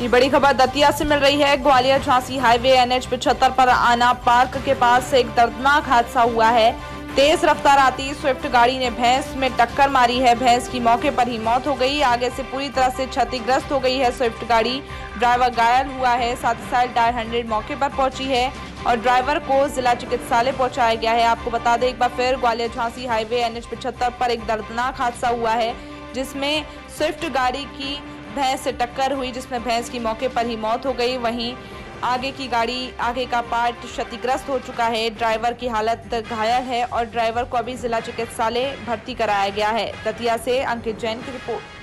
ये बड़ी खबर दतिया से मिल रही है। ग्वालियर झांसी हाईवे एनएच पिछहत्तर पर आना पार्क के पास एक दर्दनाक हादसा हुआ है। तेज रफ्तार आती स्विफ्ट गाड़ी ने भैंस में टक्कर मारी है। भैंस की मौके पर ही मौत हो गई। आगे से पूरी तरह से क्षतिग्रस्त हो गई है स्विफ्ट गाड़ी। ड्राइवर घायल हुआ है। साथ ही साथ डायर हंड्रेड मौके पर पहुँची है और ड्राइवर को जिला चिकित्सालय पहुँचाया गया है। आपको बता दें, एक बार फिर ग्वालियर झांसी हाईवे एनएच पिछहत्तर पर एक दर्दनाक हादसा हुआ है, जिसमें स्विफ्ट गाड़ी की भैंस से टक्कर हुई, जिसमें भैंस की मौके पर ही मौत हो गई। वहीं आगे की गाड़ी, आगे का पार्ट क्षतिग्रस्त हो चुका है। ड्राइवर की हालत घायल है और ड्राइवर को अभी जिला चिकित्सालय भर्ती कराया गया है। दतिया से अंकित जैन की रिपोर्ट।